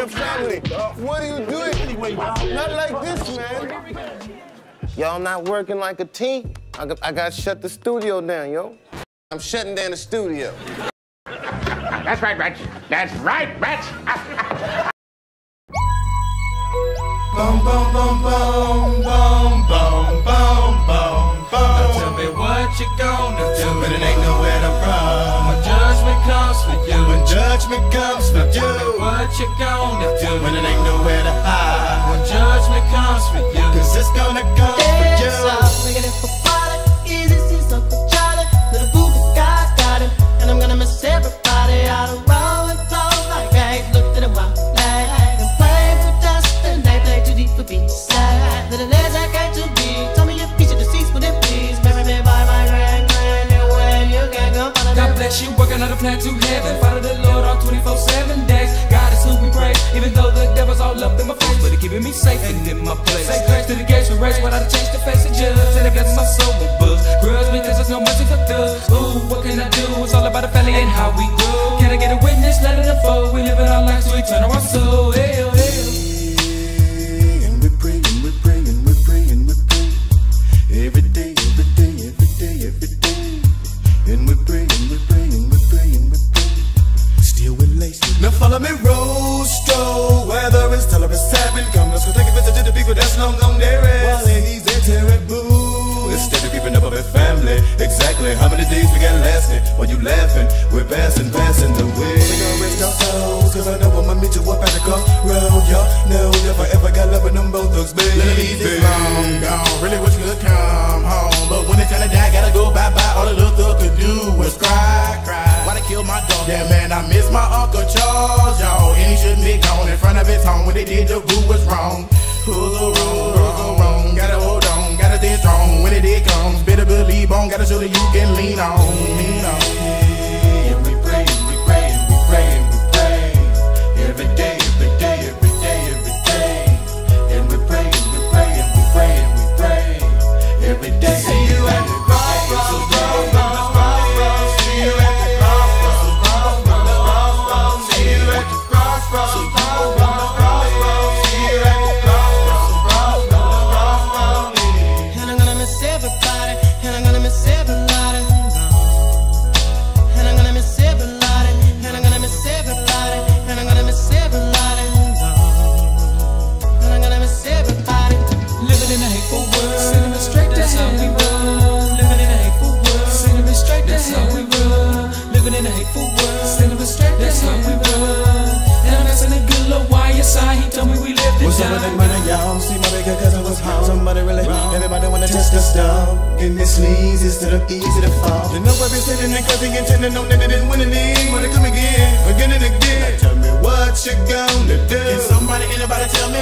your family. What are you doing? Not like this, man. Y'all not working like a team? I got, I got to shut the studio down, yo. I'm shutting down the studio. That's right, Rich. That's right, Rich. Boom, boom, boom, boom, boom, boom, boom, boom, boom. Now tell me what you gonna do when it ain't nowhere to run. When judgment comes for you. Judgment comes for you. What you gonna do when it ain't nowhere to hide. When judgment comes for you. Cause it's gonna come for you. Making a plan to heaven. Follow the Lord all 24 7 days. God is who we praise, even though the devil's all up in my face. But he keeping me safe and in my place. Say grace to the gates we race, without a change to face the judge. And it blesses my soul with books. Grudge because there's no mercy for thugs. Ooh, what can I do? It's all about the family and how we visit to the people that's long gone there. While he's a terrible. Instead of keeping up with family. Exactly how many days we got lasting? While you laughing, we're passing, passing the way. We gonna rest our souls, cause I know I'ma meet you up at the crossroad. Y'all know if I ever got love with them both thugs, baby. Ladies long gone, really wish you could come home. But when it's time to die, gotta go bye bye. All the little thug could do was cry, cry. Why they kill my dog? Yeah, man, I miss my Uncle Charles, y'all. And he shouldn't be gone in front of his home. When they did, the boo was wrong. Who's so wrong, so wrong? Gotta hold on, gotta stay strong. When it did comes, better believe on. Gotta show that you can lean on, side, he told me we lived in What's up with that money, y'all? See my bigger cousin was home Somebody really wrong. Everybody wanna test the stuff. Give me sleaze instead of easy to fall? You know I've been sitting in cousin contending No, that it didn't win any Wanna come again, again and again. Now Tell me what you gonna do. Can somebody, anybody tell me